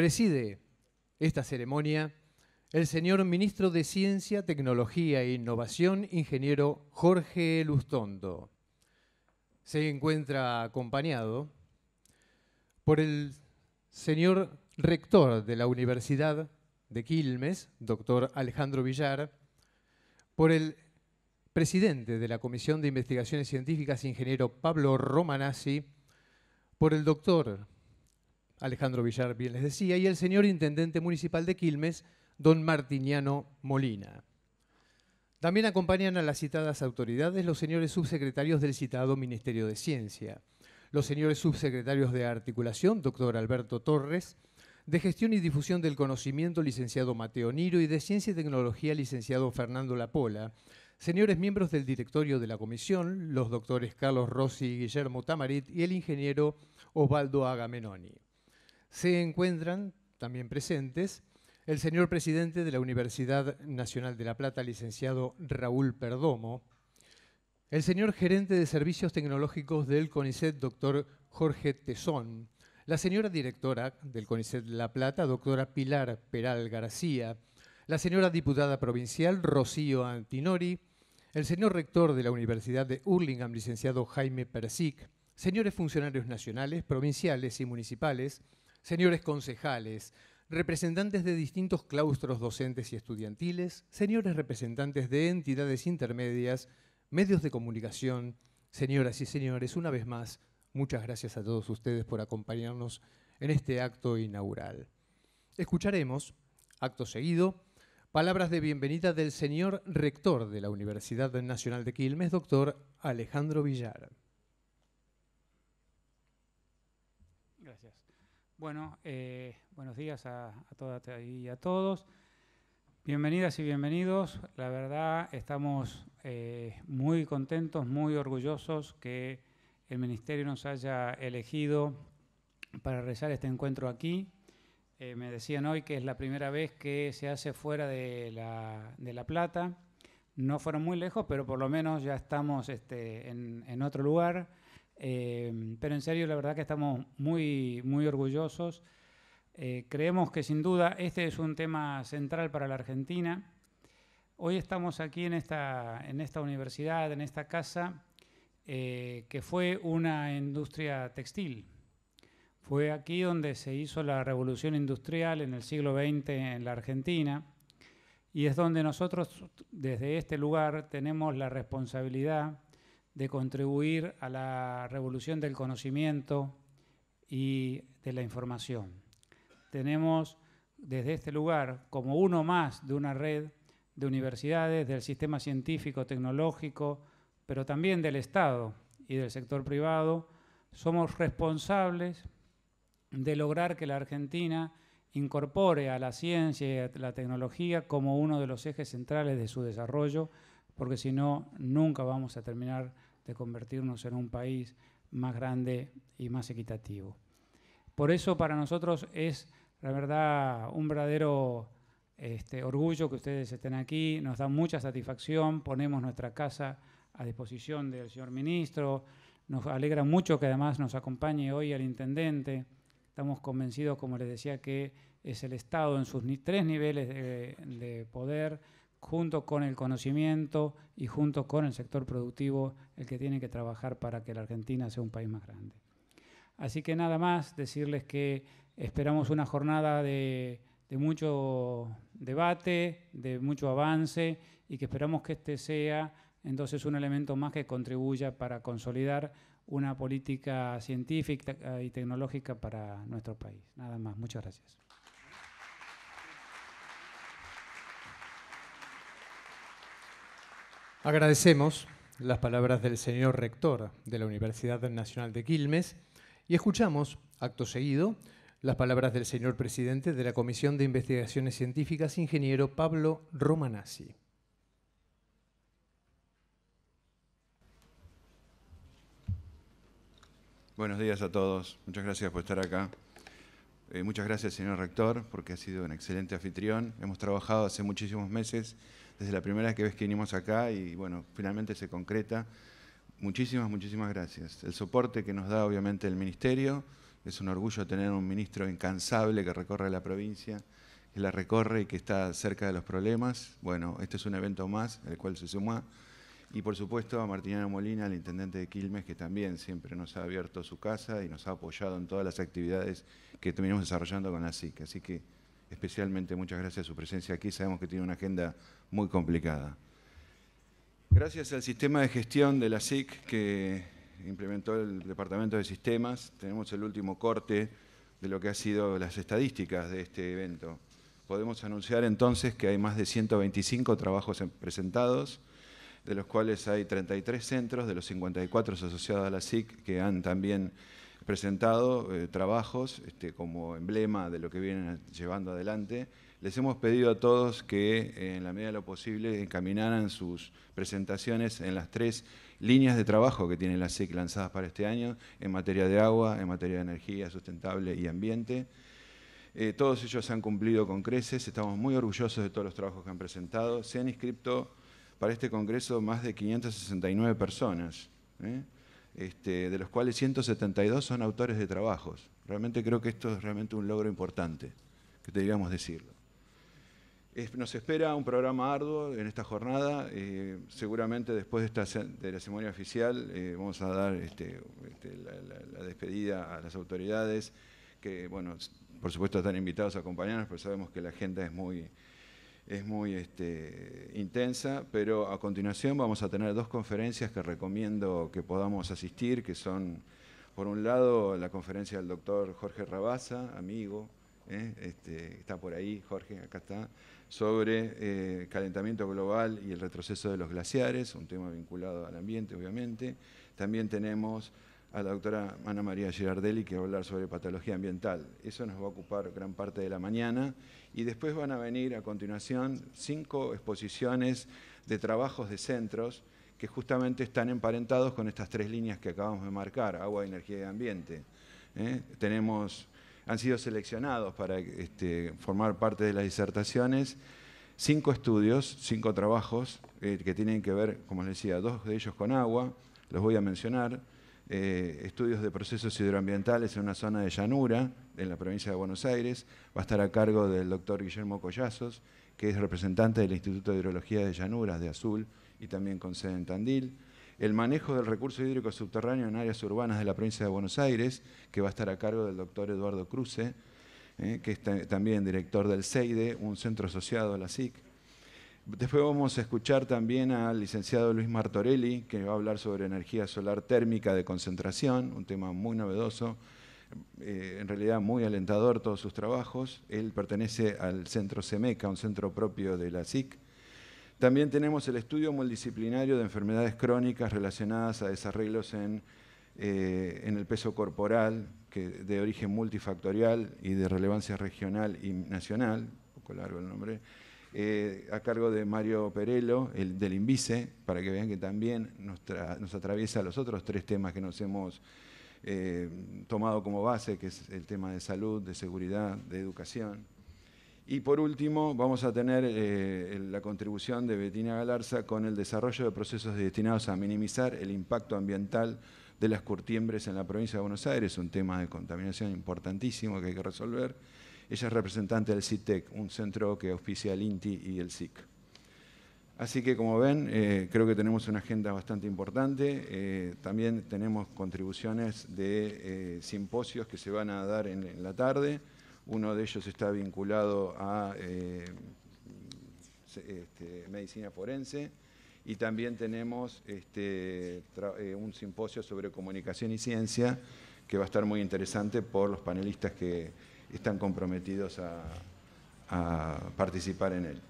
Preside esta ceremonia el señor Ministro de Ciencia, Tecnología e Innovación, ingeniero Jorge Lustondo. Se encuentra acompañado por el señor Rector de la Universidad de Quilmes, doctor Alejandro Villar, por el presidente de la Comisión de Investigaciones Científicas, ingeniero Pablo Romanazzi, por el doctor Alejandro Villar, bien les decía, y el señor Intendente Municipal de Quilmes, don Martiniano Molina. También acompañan a las citadas autoridades los señores subsecretarios del citado Ministerio de Ciencia, los señores subsecretarios de Articulación, doctor Alberto Torres, de Gestión y Difusión del Conocimiento, licenciado Mateo Niro, y de Ciencia y Tecnología, licenciado Fernando Lapola, señores miembros del directorio de la comisión, los doctores Carlos Rossi y Guillermo Tamarit, y el ingeniero Osvaldo Agamenoni. Se encuentran también presentes el señor presidente de la Universidad Nacional de La Plata, licenciado Raúl Perdomo, el señor gerente de servicios tecnológicos del CONICET, doctor Jorge Tesón, la señora directora del CONICET La Plata, doctora Pilar Peral García, la señora diputada provincial Rocío Antinori, el señor rector de la Universidad de Hurlingham, licenciado Jaime Persic, señores funcionarios nacionales, provinciales y municipales, señores concejales, representantes de distintos claustros docentes y estudiantiles, señores representantes de entidades intermedias, medios de comunicación, señoras y señores, una vez más, muchas gracias a todos ustedes por acompañarnos en este acto inaugural. Escucharemos, acto seguido, palabras de bienvenida del señor rector de la Universidad Nacional de Quilmes, doctor Alejandro Villar. Gracias. Bueno, eh, buenos días a, todas y a todos. Bienvenidas y bienvenidos. La verdad, estamos eh, muy contentos, muy orgullosos que el Ministerio nos haya elegido para realizar este encuentro aquí. Eh, me decían hoy que es la primera vez que se hace fuera de La, Plata. No fueron muy lejos, pero por lo menos ya estamos este, en otro lugar. Eh, pero en serio, la verdad que estamos muy, muy orgullosos. Eh, creemos que sin duda este es un tema central para la Argentina. Hoy estamos aquí en esta, en esta universidad, en esta casa, eh, que fue una industria textil. Fue aquí donde se hizo la revolución industrial en el siglo XX en la Argentina y es donde nosotros desde este lugar tenemos la responsabilidad de contribuir a la revolución del conocimiento y de la información. Tenemos desde este lugar, como uno más de una red de universidades, del sistema científico, tecnológico, pero también del Estado y del sector privado, somos responsables de lograr que la Argentina incorpore a la ciencia y a la tecnología como uno de los ejes centrales de su desarrollo, porque si no, nunca vamos a terminar de convertirnos en un país más grande y más equitativo. Por eso para nosotros es, la verdad, un verdadero este, orgullo que ustedes estén aquí, nos da mucha satisfacción, ponemos nuestra casa a disposición del señor ministro, nos alegra mucho que además nos acompañe hoy el intendente, estamos convencidos, como les decía, que es el Estado en sus tres niveles de, de poder, junto con el conocimiento y junto con el sector productivo, el que tiene que trabajar para que la Argentina sea un país más grande. Así que nada más, decirles que esperamos una jornada de, mucho debate, de mucho avance y que esperamos que este sea entonces un elemento más que contribuya para consolidar una política científica y tecnológica para nuestro país. Nada más, muchas gracias. Agradecemos las palabras del señor rector de la Universidad Nacional de Quilmes y escuchamos, acto seguido, las palabras del señor presidente de la Comisión de Investigaciones Científicas, ingeniero Pablo Romanazzi. Buenos días a todos. Muchas gracias por estar acá. Eh, muchas gracias, señor rector, porque ha sido un excelente anfitrión. Hemos trabajado hace muchísimos meses desde la primera vez que vinimos acá y bueno, finalmente se concreta. Muchísimas, muchísimas gracias. El soporte que nos da obviamente el Ministerio, Es un orgullo tener un ministro incansable que recorre la provincia, que la recorre y que está cerca de los problemas. Bueno, este es un evento más al cual se suma. Y por supuesto a Martiniano Molina, el intendente de Quilmes, que también siempre nos ha abierto su casa y nos ha apoyado en todas las actividades que terminamos desarrollando con la SIC. Así que especialmente muchas gracias a su presencia aquí. Sabemos que tiene una agenda muy complicada. Gracias al sistema de gestión de la SIC que implementó el Departamento de Sistemas, tenemos el último corte de lo que ha sido las estadísticas de este evento. Podemos anunciar entonces que hay más de 125 trabajos presentados, de los cuales hay 33 centros de los 54 asociados a la SIC que han también presentado eh, trabajos este, como emblema de lo que vienen llevando adelante. Les hemos pedido a todos que, eh, en la medida de lo posible, encaminaran sus presentaciones en las tres líneas de trabajo que tiene la SIC lanzadas para este año, en materia de agua, en materia de energía sustentable y ambiente. Eh, todos ellos han cumplido con creces, estamos muy orgullosos de todos los trabajos que han presentado. Se han inscrito para este congreso más de 569 personas. Este, de los cuales 172 son autores de trabajos. Realmente creo que esto es realmente un logro importante, que deberíamos decirlo. nos espera un programa arduo en esta jornada. Eh, seguramente después de, esta, la ceremonia oficial eh, vamos a dar este, este, la, despedida a las autoridades, que, bueno, por supuesto están invitados a acompañarnos, pero sabemos que la agenda es muy, es muy este, intensa, pero a continuación vamos a tener dos conferencias que recomiendo que podamos asistir, que son, por un lado, la conferencia del doctor Jorge Rabasa, amigo, ¿eh? este, está por ahí, Jorge, acá está, sobre eh, calentamiento global y el retroceso de los glaciares, un tema vinculado al ambiente, obviamente. También tenemos a la doctora Ana María Girardelli, que va a hablar sobre patología ambiental. Eso nos va a ocupar gran parte de la mañana. Y después van a venir a continuación cinco exposiciones de trabajos de centros que justamente están emparentados con estas tres líneas que acabamos de marcar, agua, energía y ambiente. ¿eh? Tenemos, han sido seleccionados para este, formar parte de las disertaciones cinco estudios, cinco trabajos eh, que tienen que ver, como les decía, dos de ellos con agua, los voy a mencionar, eh, estudios de procesos hidroambientales en una zona de llanura, en la provincia de Buenos Aires. Va a estar a cargo del doctor Guillermo Collazos, que es representante del Instituto de Hidrología de Llanuras de Azul y también con sede en Tandil. El manejo del recurso hídrico subterráneo en áreas urbanas de la provincia de Buenos Aires, que va a estar a cargo del doctor Eduardo Cruce, eh, que es también director del CEIDE, un centro asociado a la SIC. Después vamos a escuchar también al licenciado Luis Martorelli, que va a hablar sobre energía solar térmica de concentración, un tema muy novedoso, eh, en realidad muy alentador todos sus trabajos. Él pertenece al centro CEMECA, un centro propio de la SIC. También tenemos el estudio multidisciplinario de enfermedades crónicas relacionadas a desarreglos en, eh, en el peso corporal, que de origen multifactorial y de relevancia regional y nacional, un poco largo el nombre, eh, a cargo de Mario Perello, el del INVICE, para que vean que también nos, atraviesa los otros tres temas que nos hemos eh, tomado como base, que es el tema de salud, de seguridad, de educación. Y por último, vamos a tener eh, la contribución de Betina Galarza con el desarrollo de procesos destinados a minimizar el impacto ambiental de las curtiembres en la provincia de Buenos Aires, un tema de contaminación importantísimo que hay que resolver ella es representante del CITEC, un centro que auspicia el INTI y el SIC. Así que como ven, eh, creo que tenemos una agenda bastante importante. Eh, también tenemos contribuciones de eh, simposios que se van a dar en, la tarde. Uno de ellos está vinculado a este, medicina forense. Y también tenemos este, un simposio sobre comunicación y ciencia que va a estar muy interesante por los panelistas que, están comprometidos a, participar en él.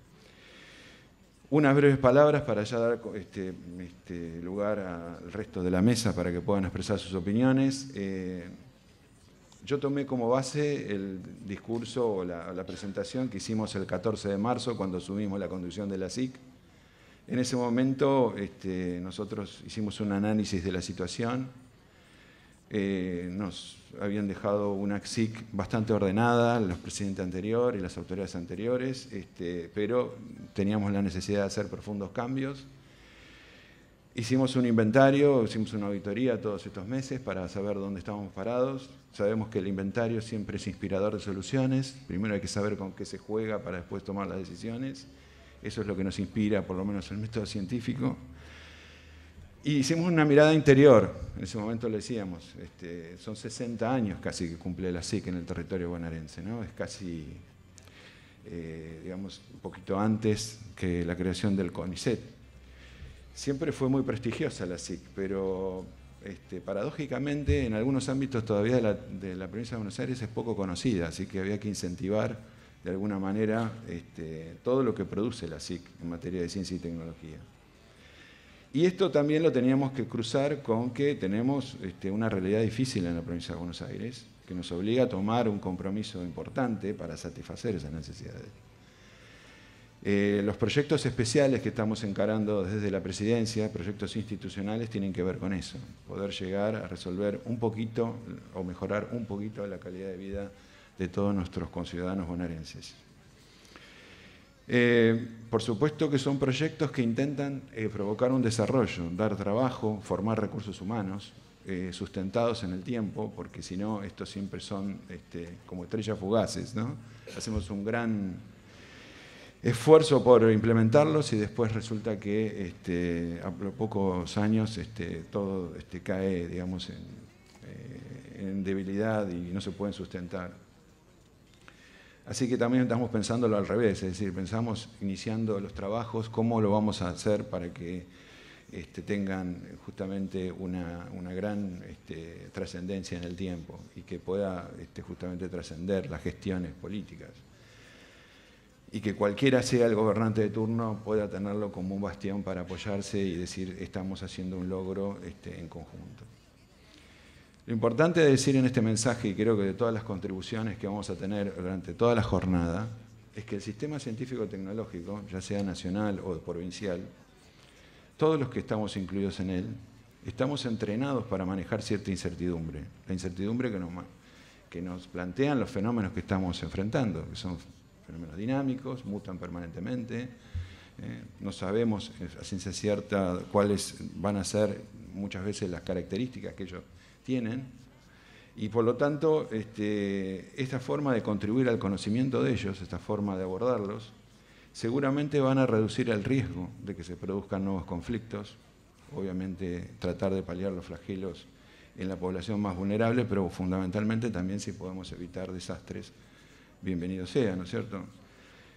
Unas breves palabras para ya dar este, este, lugar al resto de la mesa para que puedan expresar sus opiniones. Eh, yo tomé como base el discurso o la, presentación que hicimos el 14 de marzo cuando asumimos la conducción de la SIC. En ese momento este, nosotros hicimos un análisis de la situación, eh, nos habían dejado una XIC bastante ordenada, los presidentes anteriores y las autoridades anteriores, este, pero teníamos la necesidad de hacer profundos cambios. Hicimos un inventario, hicimos una auditoría todos estos meses para saber dónde estábamos parados. Sabemos que el inventario siempre es inspirador de soluciones. Primero hay que saber con qué se juega para después tomar las decisiones. Eso es lo que nos inspira, por lo menos el método científico. Y hicimos una mirada interior, en ese momento le decíamos, este, son 60 años casi que cumple la SIC en el territorio bonaerense, ¿no? es casi, eh, digamos, un poquito antes que la creación del CONICET. Siempre fue muy prestigiosa la SIC, pero este, paradójicamente en algunos ámbitos todavía de la, provincia de Buenos Aires es poco conocida, así que había que incentivar de alguna manera este, todo lo que produce la SIC en materia de ciencia y tecnología. Y esto también lo teníamos que cruzar con que tenemos este, una realidad difícil en la provincia de Buenos Aires, que nos obliga a tomar un compromiso importante para satisfacer esas necesidades. Eh, los proyectos especiales que estamos encarando desde la presidencia, proyectos institucionales, tienen que ver con eso, poder llegar a resolver un poquito o mejorar un poquito la calidad de vida de todos nuestros conciudadanos bonaerenses. Eh, por supuesto que son proyectos que intentan eh, provocar un desarrollo, dar trabajo, formar recursos humanos, sustentados en el tiempo, porque si no, estos siempre son este, como estrellas fugaces, ¿no? Hacemos un gran esfuerzo por implementarlos y después resulta que este, a pocos años este, todo cae digamos, eh, en, debilidad y no se pueden sustentar. Así que también estamos pensándolo al revés, es decir, pensamos iniciando los trabajos, cómo lo vamos a hacer para que este, tengan justamente una, gran este, trascendencia en el tiempo y que pueda este, justamente trascender las gestiones políticas y que cualquiera sea el gobernante de turno pueda tenerlo como un bastión para apoyarse y decir estamos haciendo un logro este, en conjunto. Lo importante de decir en este mensaje, y creo que de todas las contribuciones que vamos a tener durante toda la jornada, es que el sistema científico-tecnológico, ya sea nacional o provincial, todos los que estamos incluidos en él, estamos entrenados para manejar cierta incertidumbre, la incertidumbre que nos, que nos plantean los fenómenos que estamos enfrentando, que son fenómenos dinámicos, mutan permanentemente. Eh, no sabemos a ciencia cierta cuáles van a ser muchas veces las características que ellos tienen. Y por lo tanto, este, esta forma de contribuir al conocimiento de ellos, esta forma de abordarlos, seguramente van a reducir el riesgo de que se produzcan nuevos conflictos, obviamente tratar de paliar los flagelos en la población más vulnerable, pero fundamentalmente también si podemos evitar desastres bienvenido sea, ¿no es cierto?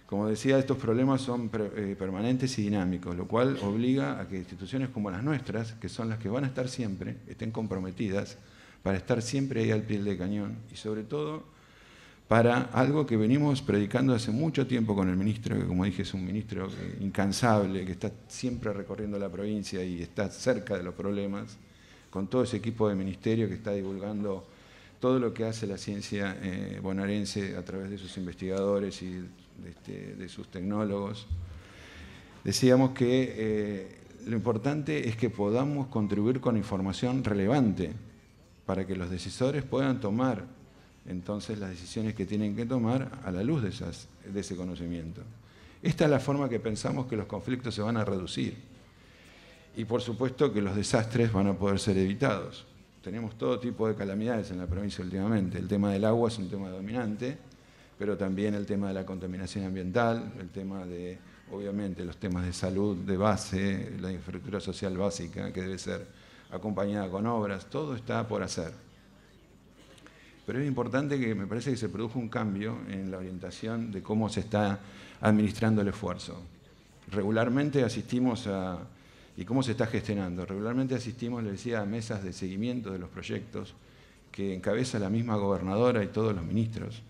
Como decía, estos problemas son eh, permanentes y dinámicos, lo cual obliga a que instituciones como las nuestras, que son las que van a estar siempre, estén comprometidas para estar siempre ahí al pie del cañón y sobre todo para algo que venimos predicando hace mucho tiempo con el ministro, que como dije es un ministro incansable, que está siempre recorriendo la provincia y está cerca de los problemas, con todo ese equipo de ministerio que está divulgando todo lo que hace la ciencia eh, bonaerense a través de sus investigadores y de, este, sus tecnólogos. Decíamos que eh, lo importante es que podamos contribuir con información relevante para que los decisores puedan tomar entonces las decisiones que tienen que tomar a la luz de, esas, de ese conocimiento. Esta es la forma que pensamos que los conflictos se van a reducir y por supuesto que los desastres van a poder ser evitados tenemos todo tipo de calamidades en la provincia últimamente. El tema del agua es un tema dominante, pero también el tema de la contaminación ambiental, el tema de, obviamente, los temas de salud de base, la infraestructura social básica que debe ser acompañada con obras, todo está por hacer. Pero es importante que me parece que se produjo un cambio en la orientación de cómo se está administrando el esfuerzo. Regularmente asistimos a y cómo se está gestionando. Regularmente asistimos, le decía, a mesas de seguimiento de los proyectos que encabeza la misma gobernadora y todos los ministros.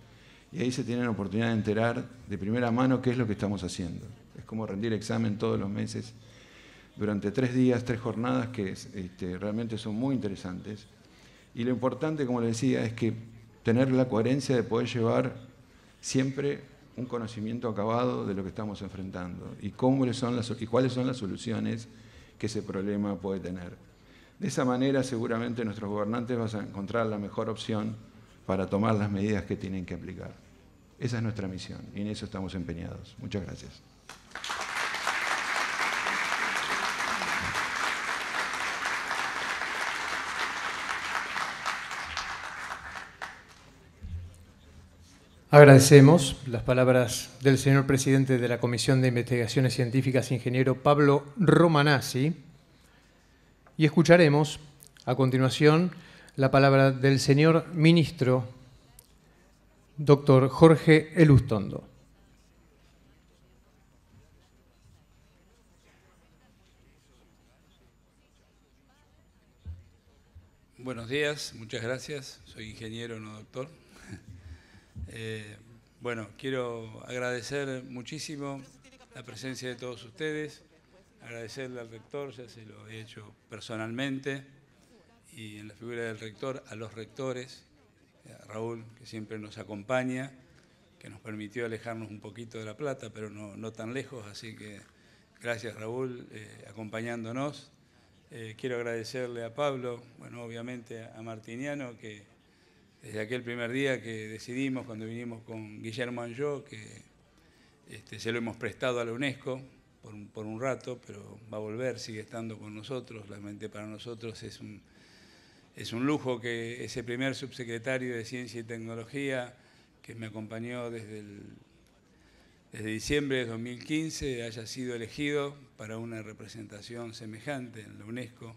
Y ahí se tienen la oportunidad de enterar de primera mano qué es lo que estamos haciendo. Es como rendir examen todos los meses durante tres días, tres jornadas que este, realmente son muy interesantes. Y lo importante, como le decía, es que tener la coherencia de poder llevar siempre un conocimiento acabado de lo que estamos enfrentando y cuáles son las soluciones que ese problema puede tener. De esa manera seguramente nuestros gobernantes van a encontrar la mejor opción para tomar las medidas que tienen que aplicar. Esa es nuestra misión y en eso estamos empeñados. Muchas gracias. Agradecemos las palabras del señor presidente de la Comisión de Investigaciones Científicas, ingeniero Pablo Romanazzi, y escucharemos a continuación la palabra del señor ministro doctor Jorge Elustondo. Buenos días, muchas gracias. Soy ingeniero, no doctor. Eh, bueno, quiero agradecer muchísimo la presencia de todos ustedes, agradecerle al rector, ya se lo he hecho personalmente, y en la figura del rector, a los rectores, Raúl, que siempre nos acompaña, que nos permitió alejarnos un poquito de La Plata, pero no, tan lejos, así que gracias Raúl, eh, acompañándonos. Eh, quiero agradecerle a Pablo, bueno, obviamente a Martiniano, que desde aquel primer día que decidimos, cuando vinimos con Guillermo Anjó, que este, se lo hemos prestado a la UNESCO por un, por un, rato, pero va a volver, sigue estando con nosotros. Realmente para nosotros es un, es un lujo que ese primer subsecretario de Ciencia y Tecnología, que me acompañó desde, diciembre de 2015, haya sido elegido para una representación semejante en la UNESCO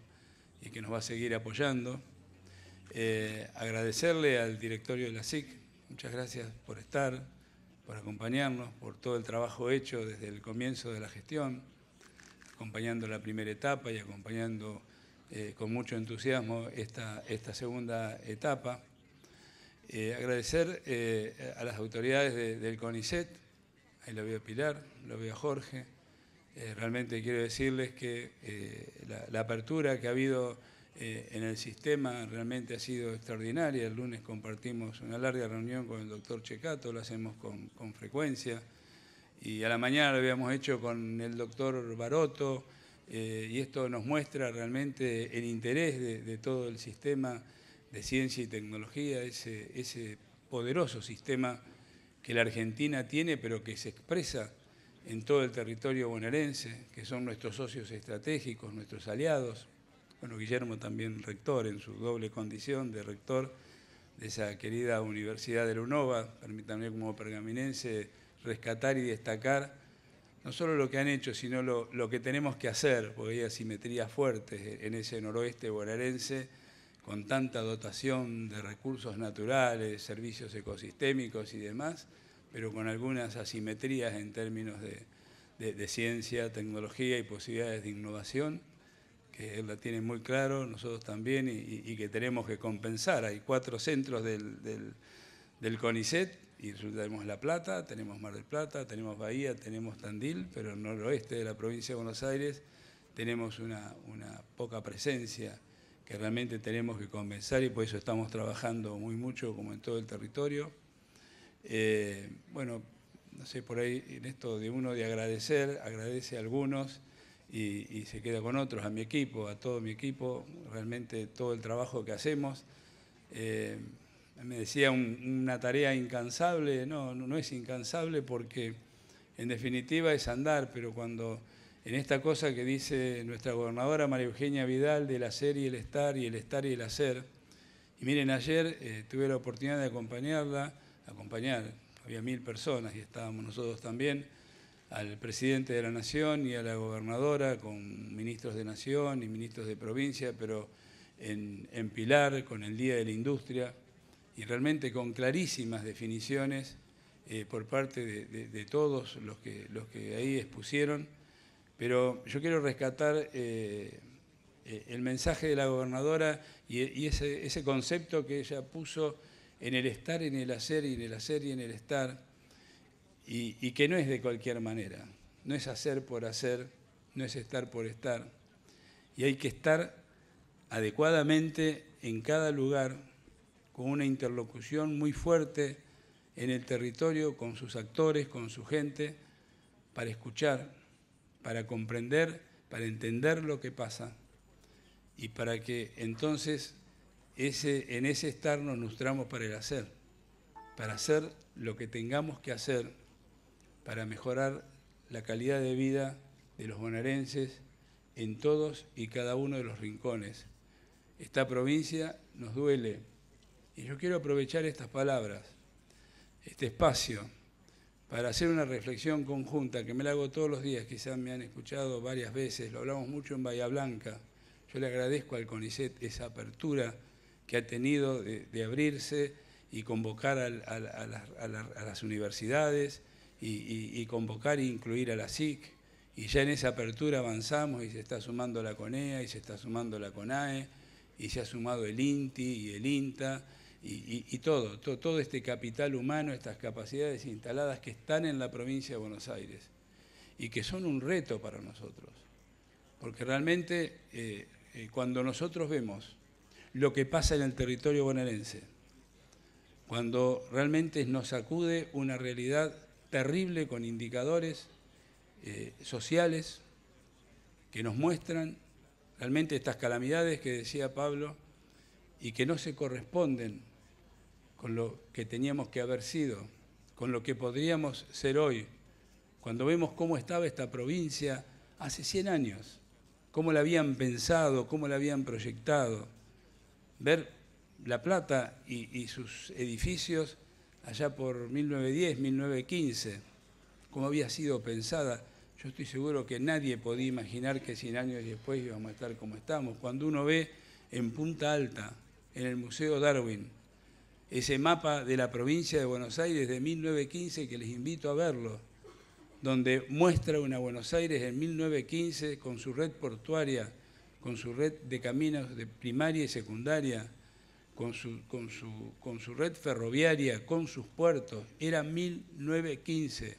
y que nos va a seguir apoyando. Eh, agradecerle al directorio de la SIC, muchas gracias por estar, por acompañarnos, por todo el trabajo hecho desde el comienzo de la gestión, acompañando la primera etapa y acompañando eh, con mucho entusiasmo esta, esta segunda etapa. Eh, agradecer a las autoridades del CONICET, ahí lo veo a Pilar, lo veo a Jorge, realmente quiero decirles que la apertura que ha habido eh, en el sistema realmente ha sido extraordinaria. El lunes compartimos una larga reunión con el doctor Checato, lo hacemos con, frecuencia. Y a la mañana lo habíamos hecho con el doctor Baroto, eh, y esto nos muestra realmente el interés de, todo el sistema de ciencia y tecnología, ese, poderoso sistema que la Argentina tiene, pero que se expresa en todo el territorio bonaerense, que son nuestros socios estratégicos, nuestros aliados, bueno, Guillermo también rector en su doble condición de rector de esa querida Universidad de la UNOVA, permítanme como pergaminense rescatar y destacar no solo lo que han hecho, sino lo, que tenemos que hacer, porque hay asimetrías fuertes en ese noroeste bonaerense, con tanta dotación de recursos naturales, servicios ecosistémicos y demás, pero con algunas asimetrías en términos de ciencia, tecnología y posibilidades de innovación que él la tiene muy claro, nosotros también, y, que tenemos que compensar. Hay cuatro centros del, del, CONICET, y tenemos La Plata, tenemos Mar del Plata, tenemos Bahía, tenemos Tandil, pero en el noroeste de la provincia de Buenos Aires tenemos una, una poca presencia que realmente tenemos que compensar y por eso estamos trabajando muy mucho como en todo el territorio. Eh, bueno, no sé, por ahí en esto de uno de agradecer, agradece a algunos, y, se queda con otros, a mi equipo, a todo mi equipo, realmente todo el trabajo que hacemos. Eh, me decía una tarea incansable, no, no es incansable porque en definitiva es andar, pero cuando en esta cosa que dice nuestra gobernadora María Eugenia Vidal del hacer y el estar y el estar y el hacer, y miren, ayer eh, tuve la oportunidad de acompañarla, acompañar, había mil personas y estábamos nosotros también, al presidente de la Nación y a la gobernadora con ministros de Nación y ministros de provincia, pero en, Pilar con el Día de la Industria y realmente con clarísimas definiciones eh, por parte de, todos los que, los que ahí expusieron. Pero yo quiero rescatar eh, eh, el mensaje de la gobernadora y, ese, concepto que ella puso en el estar, en el hacer y en el hacer y en el estar y, que no es de cualquier manera, no es hacer por hacer, no es estar por estar, y hay que estar adecuadamente en cada lugar con una interlocución muy fuerte en el territorio con sus actores, con su gente, para escuchar, para comprender, para entender lo que pasa y para que entonces ese, en ese estar nos nutramos para el hacer, para hacer lo que tengamos que hacer para mejorar la calidad de vida de los bonaerenses en todos y cada uno de los rincones. Esta provincia nos duele y yo quiero aprovechar estas palabras. este espacio para hacer una reflexión conjunta, que me la hago todos los días, quizás me han escuchado varias veces, lo hablamos mucho en Bahía Blanca. Yo le agradezco al CONICET esa apertura que ha tenido de, abrirse y convocar a, las universidades y, convocar e incluir a la SIC. Y ya en esa apertura avanzamos y se está sumando la CONEA y se está sumando la CONAE y se ha sumado el INTI y el INTA y, todo, todo, este capital humano, estas capacidades instaladas que están en la provincia de Buenos Aires y que son un reto para nosotros. Porque realmente eh, eh, cuando nosotros vemos lo que pasa en el territorio bonaerense, cuando realmente nos sacude una realidad terrible con indicadores eh, sociales que nos muestran realmente estas calamidades que decía Pablo y que no se corresponden con lo que teníamos que haber sido, con lo que podríamos ser hoy, cuando vemos cómo estaba esta provincia hace 100 años, cómo la habían pensado, cómo la habían proyectado, ver La Plata y, sus edificios allá por 1910, 1915, cómo había sido pensada. Yo estoy seguro que nadie podía imaginar que 100 años después íbamos a estar como estamos. Cuando uno ve en Punta Alta, en el Museo Darwin, ese mapa de la provincia de Buenos Aires de 1915 que les invito a verlo, donde muestra una Buenos Aires en 1915 con su red portuaria, con su red de caminos de primaria y secundaria, con su, con su, con su red ferroviaria, con sus puertos. Era 1915.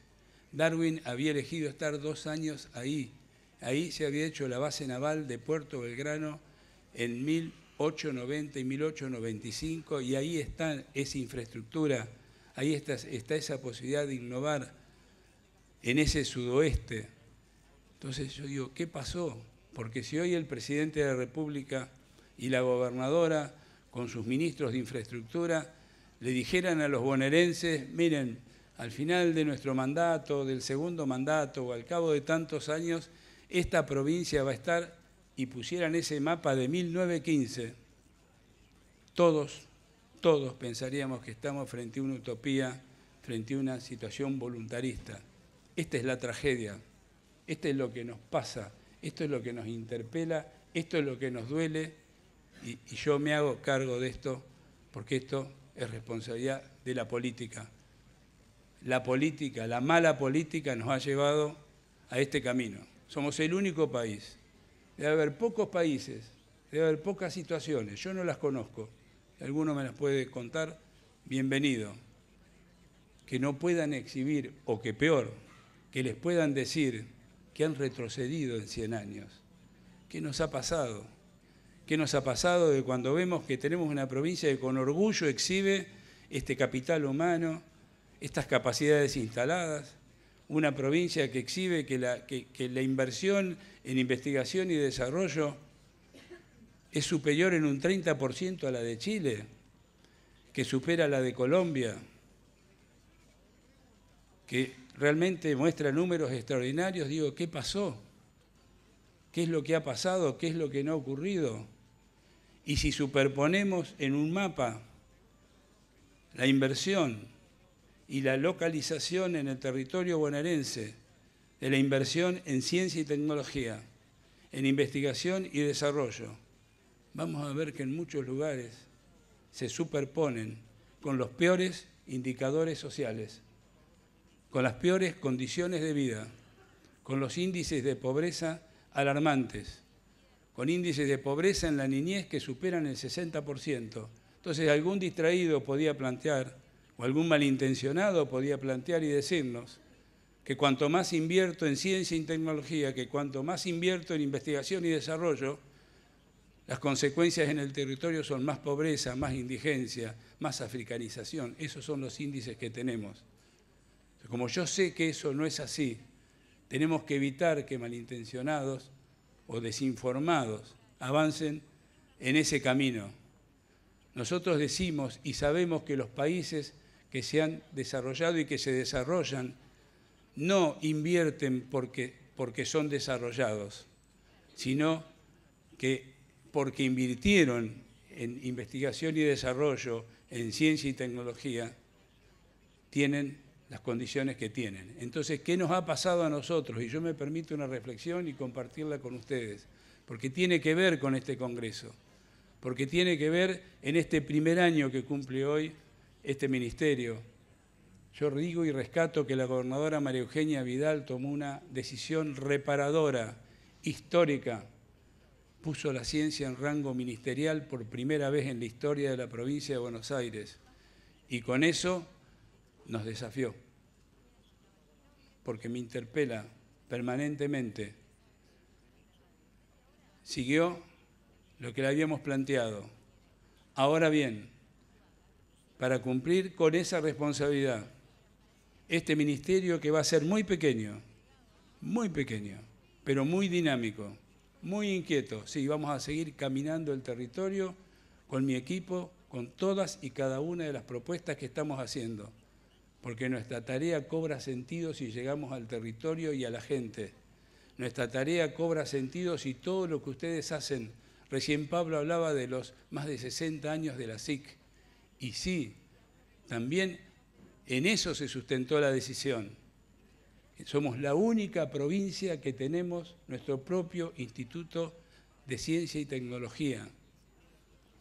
Darwin había elegido estar dos años ahí. Ahí se había hecho la base naval de Puerto Belgrano en 1915 890 y 1895, y ahí está esa infraestructura, ahí está, está esa posibilidad de innovar en ese sudoeste. Entonces yo digo, ¿qué pasó? Porque si hoy el presidente de la República y la gobernadora, con sus ministros de infraestructura, le dijeran a los bonaerenses, miren, al final de nuestro mandato, del segundo mandato o al cabo de tantos años, esta provincia va a estar y pusieran ese mapa de 1915, todos, todos pensaríamos que estamos frente a una utopía, frente a una situación voluntarista. Esta es la tragedia, esto es lo que nos pasa, esto es lo que nos interpela, esto es lo que nos duele y, y yo me hago cargo de esto porque esto es responsabilidad de la política. La política, la mala política nos ha llevado a este camino. Somos el único país Debe haber pocos países, debe haber pocas situaciones, yo no las conozco, alguno me las puede contar, bienvenido. Que no puedan exhibir, o que peor, que les puedan decir que han retrocedido en 100 años. ¿Qué nos ha pasado? ¿Qué nos ha pasado de cuando vemos que tenemos una provincia que con orgullo exhibe este capital humano, estas capacidades instaladas, una provincia que exhibe que la inversión en investigación y desarrollo es superior en un 30% a la de Chile, que supera la de Colombia, que realmente muestra números extraordinarios, digo, ¿qué pasó? ¿Qué es lo que ha pasado? ¿Qué es lo que no ha ocurrido? Y si superponemos en un mapa la inversión y la localización en el territorio bonaerense de la inversión en ciencia y tecnología, en investigación y desarrollo, vamos a ver que en muchos lugares se superponen con los peores indicadores sociales, con las peores condiciones de vida, con los índices de pobreza alarmantes, con índices de pobreza en la niñez que superan el 60%. Entonces algún distraído podía plantear, o algún malintencionado podía plantear y decirnos, que cuanto más invierto en ciencia y tecnología, que cuanto más invierto en investigación y desarrollo, las consecuencias en el territorio son más pobreza, más indigencia, más africanización. Esos son los índices que tenemos. Como yo sé que eso no es así, tenemos que evitar que malintencionados o desinformados avancen en ese camino. Nosotros decimos y sabemos que los países que se han desarrollado y que se desarrollan no invierten porque, porque son desarrollados, sino que porque invirtieron en investigación y desarrollo, en ciencia y tecnología, tienen las condiciones que tienen. Entonces, ¿qué nos ha pasado a nosotros? Y yo me permito una reflexión y compartirla con ustedes, porque tiene que ver con este Congreso, porque tiene que ver en este primer año que cumple hoy este ministerio. Yo digo y rescato que la gobernadora María Eugenia Vidal tomó una decisión reparadora, histórica, puso la ciencia en rango ministerial por primera vez en la historia de la provincia de Buenos Aires. Y con eso nos desafió, porque me interpela permanentemente. Siguió lo que le habíamos planteado. Ahora bien, para cumplir con esa responsabilidad, este ministerio que va a ser muy pequeño, muy pequeño, pero muy dinámico, muy inquieto. Sí, vamos a seguir caminando el territorio con mi equipo, con todas y cada una de las propuestas que estamos haciendo porque nuestra tarea cobra sentido si llegamos al territorio y a la gente. Nuestra tarea cobra sentido si todo lo que ustedes hacen, recién Pablo hablaba de los más de 60 años de la SIC, y sí, también en eso se sustentó la decisión. Somos la única provincia que tenemos nuestro propio Instituto de Ciencia y Tecnología,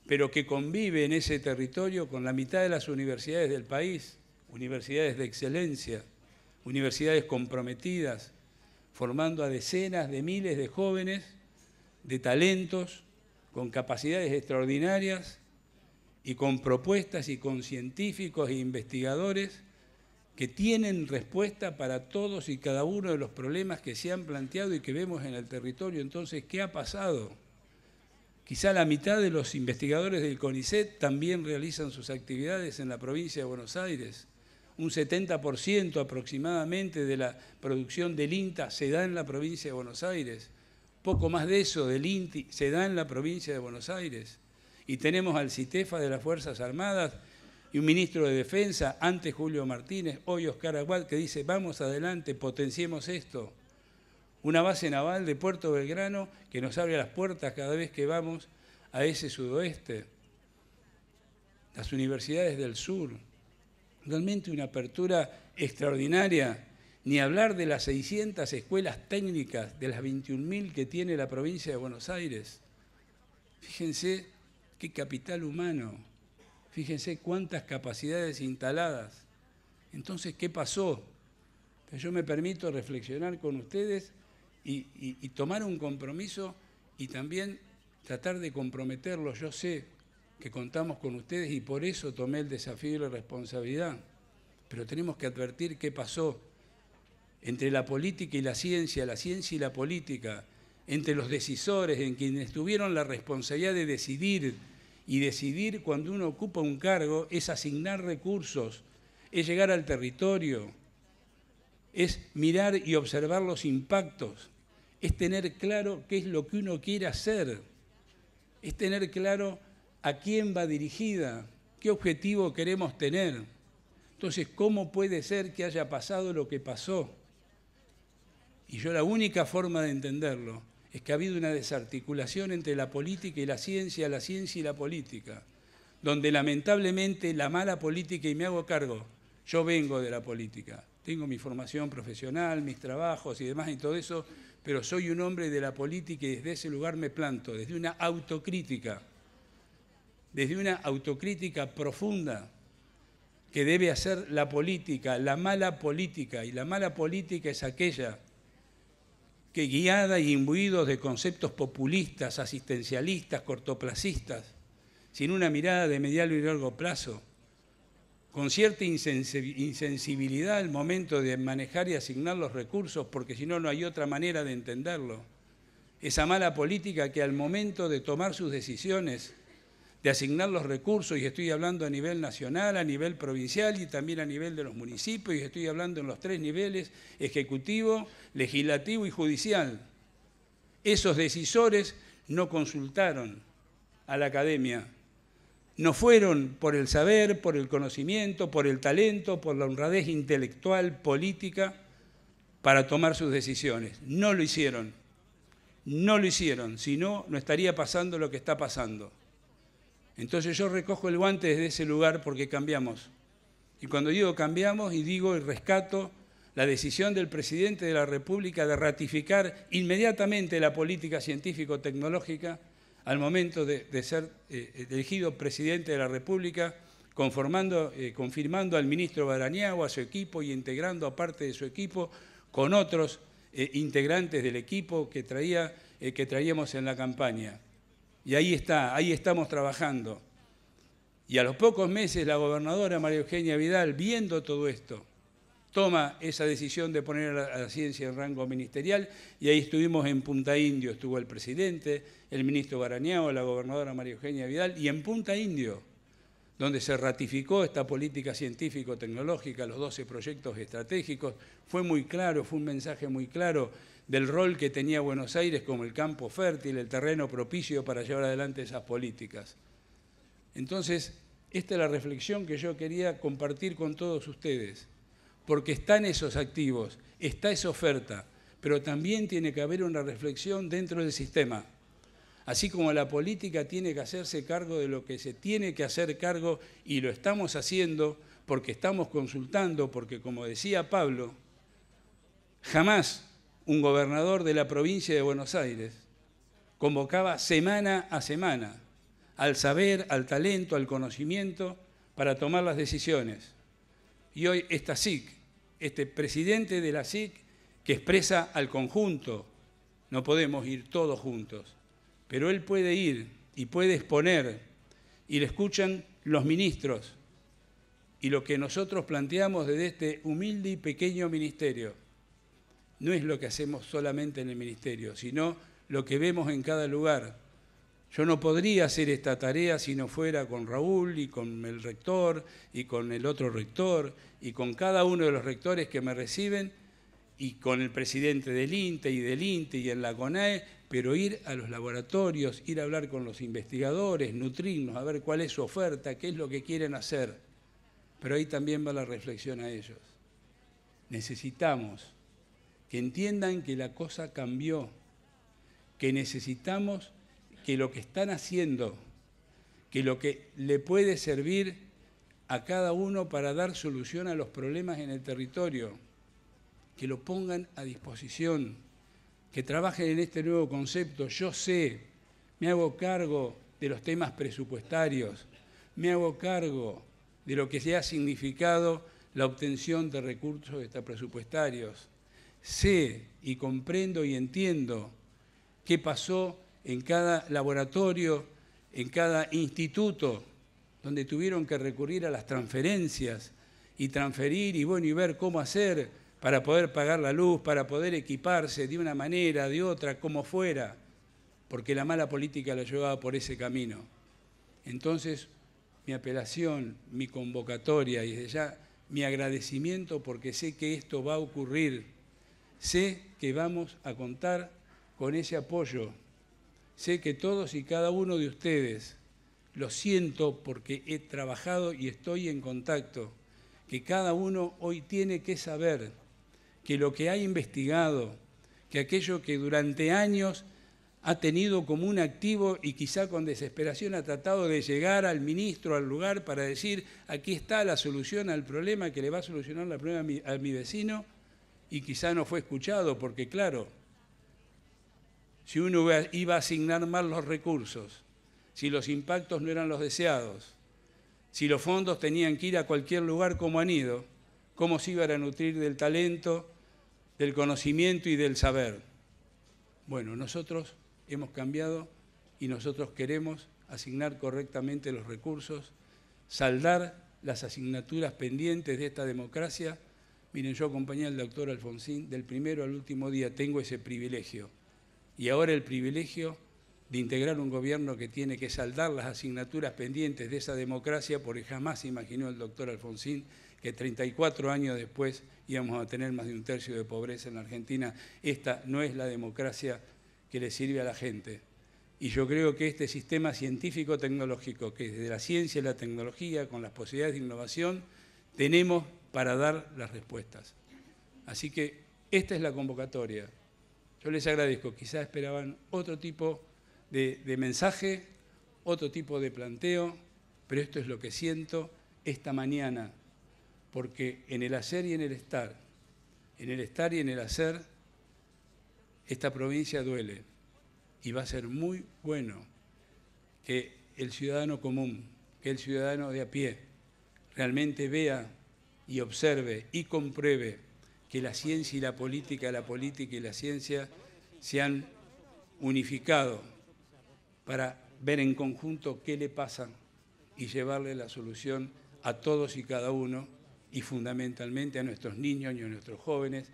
pero que convive en ese territorio con la mitad de las universidades del país universidades de excelencia, universidades comprometidas, formando a decenas de miles de jóvenes, de talentos, con capacidades extraordinarias y con propuestas y con científicos e investigadores que tienen respuesta para todos y cada uno de los problemas que se han planteado y que vemos en el territorio. Entonces, ¿qué ha pasado? Quizá la mitad de los investigadores del CONICET también realizan sus actividades en la provincia de Buenos Aires un 70% aproximadamente de la producción del INTA se da en la provincia de Buenos Aires. Poco más de eso del INTI se da en la provincia de Buenos Aires. Y tenemos al CITEFA de las Fuerzas Armadas y un ministro de Defensa, antes Julio Martínez, hoy Oscar Aguad, que dice, vamos adelante, potenciemos esto. Una base naval de Puerto Belgrano que nos abre las puertas cada vez que vamos a ese sudoeste. Las universidades del sur, realmente una apertura extraordinaria, ni hablar de las 600 escuelas técnicas, de las 21.000 que tiene la provincia de Buenos Aires. Fíjense qué capital humano, fíjense cuántas capacidades instaladas. Entonces, ¿qué pasó? Yo me permito reflexionar con ustedes y, y tomar un compromiso y también tratar de comprometerlo. Yo sé que contamos con ustedes y por eso tomé el desafío y la responsabilidad. Pero tenemos que advertir qué pasó entre la política y la ciencia, la ciencia y la política, entre los decisores, en quienes tuvieron la responsabilidad de decidir. Y decidir cuando uno ocupa un cargo es asignar recursos, es llegar al territorio, es mirar y observar los impactos, es tener claro qué es lo que uno quiere hacer, es tener claro a quién va dirigida, qué objetivo queremos tener. Entonces, ¿cómo puede ser que haya pasado lo que pasó? Y yo la única forma de entenderlo es que ha habido una desarticulación entre la política y la ciencia, la ciencia y la política, donde lamentablemente la mala política, y me hago cargo, yo vengo de la política, tengo mi formación profesional, mis trabajos y demás y todo eso, pero soy un hombre de la política y desde ese lugar me planto, desde una autocrítica desde una autocrítica profunda que debe hacer la política, la mala política, y la mala política es aquella que guiada y imbuidos de conceptos populistas, asistencialistas, cortoplacistas, sin una mirada de mediano y largo plazo, con cierta insensibilidad al momento de manejar y asignar los recursos, porque si no, no hay otra manera de entenderlo. Esa mala política que al momento de tomar sus decisiones de asignar los recursos, y estoy hablando a nivel nacional, a nivel provincial y también a nivel de los municipios, y estoy hablando en los tres niveles, ejecutivo, legislativo y judicial. Esos decisores no consultaron a la academia, no fueron por el saber, por el conocimiento, por el talento, por la honradez intelectual, política, para tomar sus decisiones. No lo hicieron. No lo hicieron, si no, no estaría pasando lo que está pasando. Entonces yo recojo el guante desde ese lugar porque cambiamos. Y cuando digo cambiamos y digo y rescato la decisión del presidente de la República de ratificar inmediatamente la política científico-tecnológica al momento de, ser eh, elegido presidente de la República, conformando, eh, confirmando al ministro Baraniago, a su equipo y integrando a parte de su equipo con otros eh, integrantes del equipo que, traía, que traíamos en la campaña. Y ahí está, ahí estamos trabajando. Y a los pocos meses la gobernadora María Eugenia Vidal, viendo todo esto, toma esa decisión de poner a la, ciencia en rango ministerial y ahí estuvimos en Punta Indio, estuvo el presidente, el ministro Barañao, la gobernadora María Eugenia Vidal, y en Punta Indio, donde se ratificó esta política científico-tecnológica, los 12 proyectos estratégicos, fue muy claro, fue un mensaje muy claro del rol que tenía Buenos Aires como el campo fértil, el terreno propicio para llevar adelante esas políticas. Entonces, esta es la reflexión que yo quería compartir con todos ustedes porque están esos activos, está esa oferta, pero también tiene que haber una reflexión dentro del sistema. Así como la política tiene que hacerse cargo de lo que se tiene que hacer cargo y lo estamos haciendo porque estamos consultando, porque como decía Pablo, jamás un gobernador de la provincia de Buenos Aires convocaba semana a semana al saber, al talento, al conocimiento para tomar las decisiones. Y hoy esta SIC este presidente de la SIC que expresa al conjunto. No podemos ir todos juntos, pero él puede ir y puede exponer y le escuchan los ministros y lo que nosotros planteamos desde este humilde y pequeño ministerio no es lo que hacemos solamente en el ministerio, sino lo que vemos en cada lugar. Yo no podría hacer esta tarea si no fuera con Raúl y con el rector y con el otro rector y con cada uno de los rectores que me reciben y con el presidente del INTE y del INTE y en la CONAE, pero ir a los laboratorios, ir a hablar con los investigadores, nutrirnos, a ver cuál es su oferta, qué es lo que quieren hacer. Pero ahí también va la reflexión a ellos. Necesitamos que entiendan que la cosa cambió, que necesitamos que lo que están haciendo, que lo que le puede servir a cada uno para dar solución a los problemas en el territorio, que lo pongan a disposición, que trabajen en este nuevo concepto. Yo sé, me hago cargo de los temas presupuestarios, me hago cargo de lo que se ha significado la obtención de recursos presupuestarios. Sé y comprendo y entiendo qué pasó en cada laboratorio, en cada instituto donde tuvieron que recurrir a las transferencias y transferir y bueno y ver cómo hacer para poder pagar la luz, para poder equiparse de una manera, de otra, como fuera, porque la mala política la llevaba por ese camino. Entonces, mi apelación, mi convocatoria y desde ya mi agradecimiento porque sé que esto va a ocurrir, sé que vamos a contar con ese apoyo, sé que todos y cada uno de ustedes lo siento porque he trabajado y estoy en contacto, que cada uno hoy tiene que saber que lo que ha investigado, que aquello que durante años ha tenido como un activo y quizá con desesperación ha tratado de llegar al ministro, al lugar, para decir, aquí está la solución al problema que le va a solucionar el problema a mi vecino, y quizá no fue escuchado, porque claro, si uno iba a asignar mal los recursos, si los impactos no eran los deseados, si los fondos tenían que ir a cualquier lugar como han ido, cómo se iban a nutrir del talento, del conocimiento y del saber. Bueno, nosotros hemos cambiado y nosotros queremos asignar correctamente los recursos, saldar las asignaturas pendientes de esta democracia. Miren, yo acompañé al doctor Alfonsín del primero al último día, tengo ese privilegio. Y ahora el privilegio de integrar un gobierno que tiene que saldar las asignaturas pendientes de esa democracia, porque jamás imaginó el doctor Alfonsín que 34 años después íbamos a tener más de un tercio de pobreza en la Argentina. Esta no es la democracia que le sirve a la gente. Y yo creo que este sistema científico-tecnológico, que desde la ciencia y la tecnología, con las posibilidades de innovación, tenemos para dar las respuestas. Así que esta es la convocatoria. Yo les agradezco. Quizás esperaban otro tipo de, mensaje, otro tipo de planteo, pero esto es lo que siento esta mañana, porque en el hacer y en el estar, en el estar y en el hacer, esta provincia duele y va a ser muy bueno que el ciudadano común, que el ciudadano de a pie, realmente vea y observe y compruebe que la ciencia y la política, la política y la ciencia se han unificado para ver en conjunto qué le pasa y llevarle la solución a todos y cada uno y fundamentalmente a nuestros niños y a nuestros jóvenes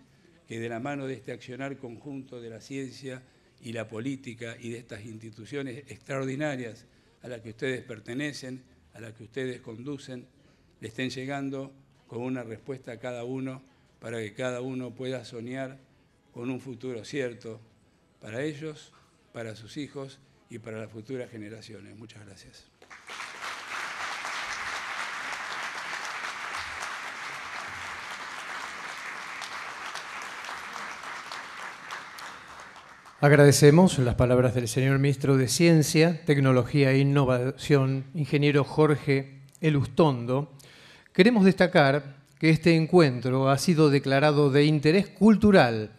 que de la mano de este accionar conjunto de la ciencia y la política y de estas instituciones extraordinarias a las que ustedes pertenecen, a las que ustedes conducen, le estén llegando con una respuesta a cada uno para que cada uno pueda soñar con un futuro cierto para ellos, para sus hijos y para las futuras generaciones. Muchas gracias. Agradecemos las palabras del señor ministro de Ciencia, Tecnología e Innovación, ingeniero Jorge Elustondo. Queremos destacar que este encuentro ha sido declarado de interés cultural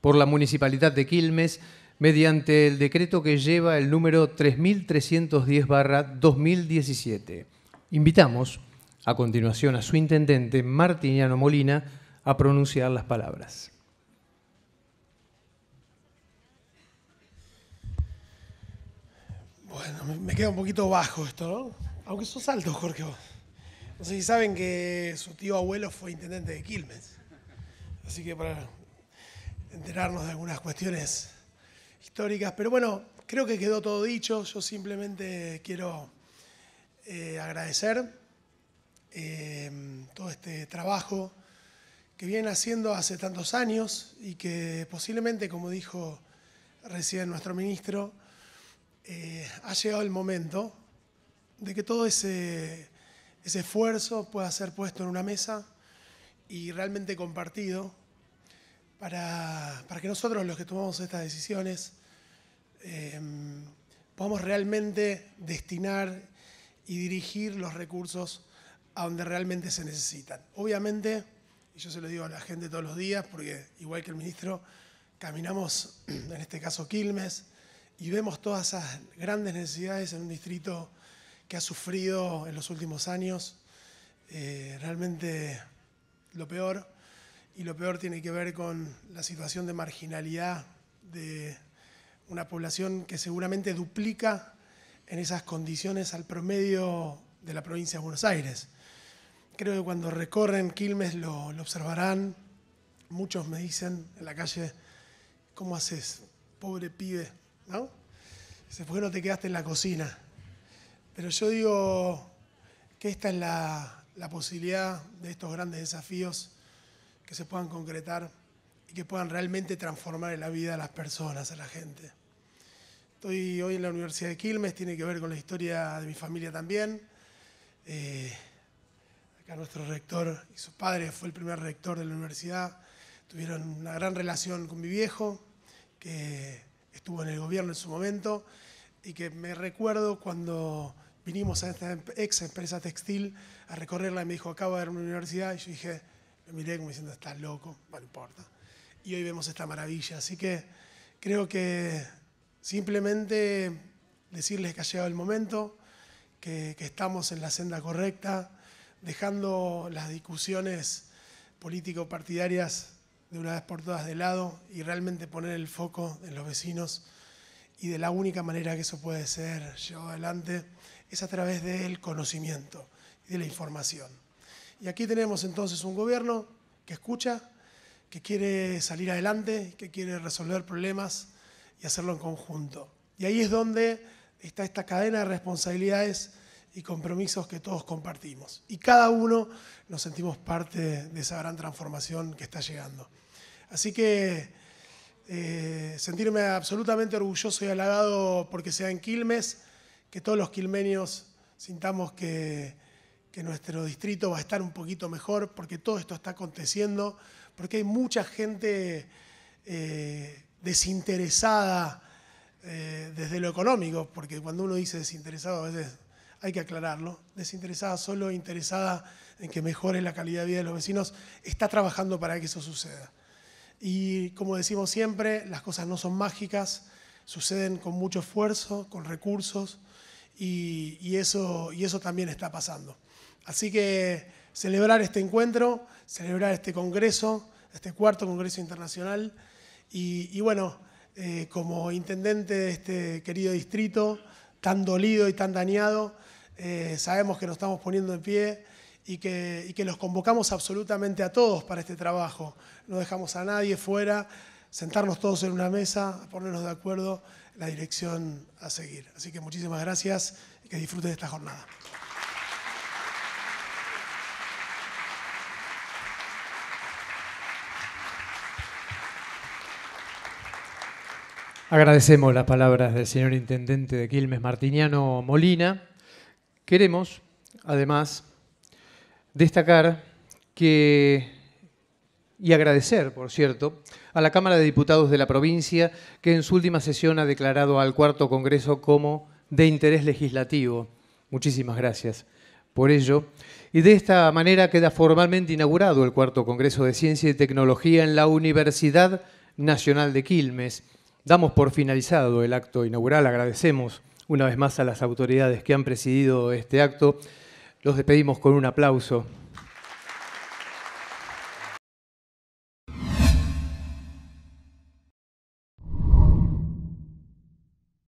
por la Municipalidad de Quilmes mediante el decreto que lleva el número 3310-2017. Invitamos a continuación a su intendente, Martiniano Molina, a pronunciar las palabras. Bueno, me queda un poquito bajo esto, ¿no? Aunque sos alto, Jorge. No sé si saben que su tío abuelo fue intendente de Quilmes. Así que para enterarnos de algunas cuestiones históricas. Pero bueno, creo que quedó todo dicho. Yo simplemente quiero eh, agradecer eh, todo este trabajo que viene haciendo hace tantos años y que posiblemente, como dijo recién nuestro ministro, eh, ha llegado el momento de que todo ese, ese esfuerzo pueda ser puesto en una mesa y realmente compartido para, que nosotros los que tomamos estas decisiones em, podamos realmente destinar y dirigir los recursos a donde realmente se necesitan. Obviamente, y yo se lo digo a la gente todos los días, porque igual que el ministro, caminamos, en este caso Quilmes, y vemos todas esas grandes necesidades en un distrito que ha sufrido en los últimos años eh, realmente lo peor, y lo peor tiene que ver con la situación de marginalidad de una población que seguramente duplica en esas condiciones al promedio de la provincia de Buenos Aires. Creo que cuando recorren Quilmes lo, lo observarán. Muchos me dicen en la calle, ¿cómo haces, pobre pibe? ¿no? Dice, ¿por qué no te quedaste en la cocina? Pero yo digo que esta es la, posibilidad de estos grandes desafíos que se puedan concretar y que puedan realmente transformar en la vida a las personas, a la gente. Estoy hoy en la Universidad de Quilmes, tiene que ver con la historia de mi familia también. Eh, acá nuestro rector y su padre fue el primer rector de la universidad. Tuvieron una gran relación con mi viejo, que estuvo en el gobierno en su momento y que me recuerdo cuando vinimos a esta ex empresa textil a recorrerla y me dijo, acabo de ver una universidad y yo dije, me miré como diciendo, estás loco, no importa. Y hoy vemos esta maravilla, así que creo que simplemente decirles que ha llegado el momento, que, que estamos en la senda correcta, dejando las discusiones político-partidarias de una vez por todas de lado y realmente poner el foco en los vecinos. Y de la única manera que eso puede ser llevado adelante es a través del conocimiento y de la información. Y aquí tenemos entonces un gobierno que escucha, que quiere salir adelante, que quiere resolver problemas y hacerlo en conjunto. Y ahí es donde está esta cadena de responsabilidades y compromisos que todos compartimos. Y cada uno nos sentimos parte de esa gran transformación que está llegando. Así que eh, sentirme absolutamente orgulloso y halagado porque sea en Quilmes, que todos los quilmenios sintamos que, nuestro distrito va a estar un poquito mejor, porque todo esto está aconteciendo, porque hay mucha gente eh, desinteresada eh, desde lo económico, porque cuando uno dice desinteresado a veces hay que aclararlo, desinteresada solo, interesada en que mejore la calidad de vida de los vecinos, está trabajando para que eso suceda. Y como decimos siempre, las cosas no son mágicas, suceden con mucho esfuerzo, con recursos, y, eso, también está pasando. Así que celebrar este encuentro, celebrar este congreso, este cuarto congreso internacional, y, bueno, eh, como intendente de este querido distrito, tan dolido y tan dañado, eh, sabemos que nos estamos poniendo en pie y que, los convocamos absolutamente a todos para este trabajo. No dejamos a nadie fuera, sentarnos todos en una mesa, ponernos de acuerdo la dirección a seguir. Así que muchísimas gracias y que disfruten de esta jornada. Agradecemos las palabras del señor Intendente de Quilmes, Martiniano Molina. Queremos, además, destacar que, y agradecer, por cierto, a la Cámara de Diputados de la provincia, que en su última sesión ha declarado al cuarto Congreso como de interés legislativo. Muchísimas gracias por ello. Y de esta manera queda formalmente inaugurado el cuarto Congreso de Ciencia y Tecnología en la Universidad Nacional de Quilmes Damos por finalizado el acto inaugural, agradecemos una vez más a las autoridades que han presidido este acto. Los despedimos con un aplauso